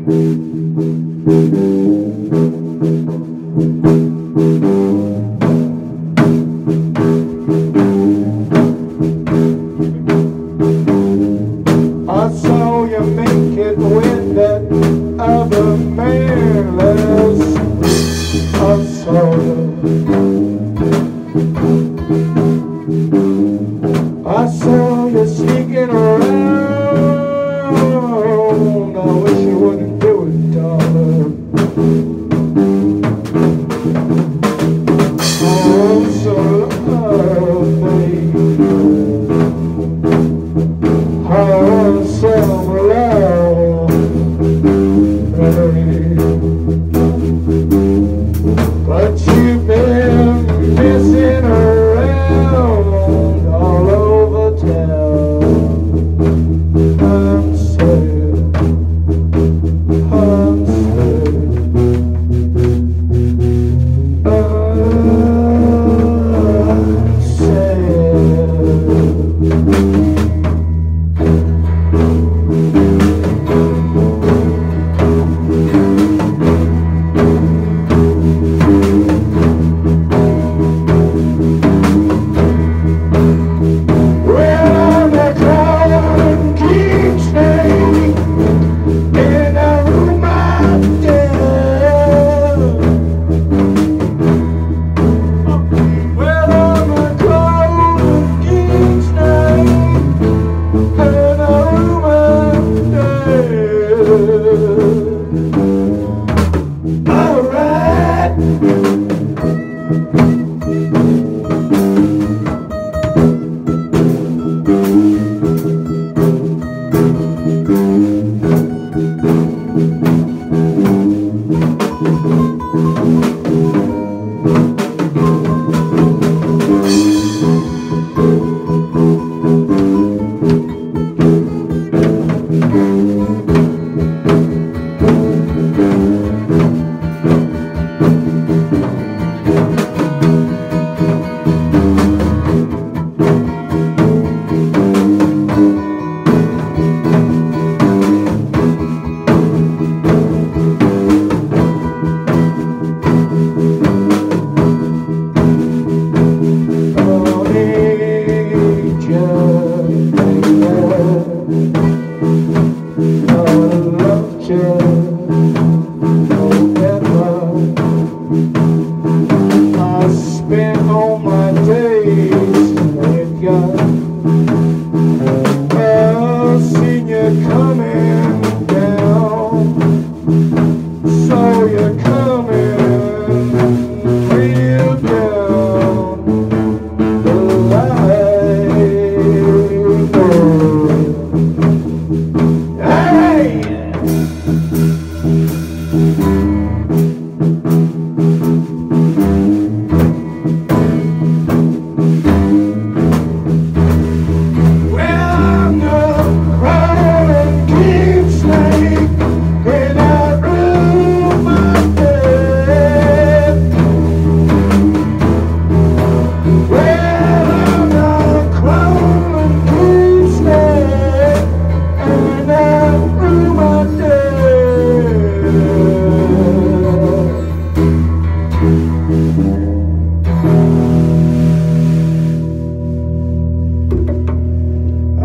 I saw you make it with that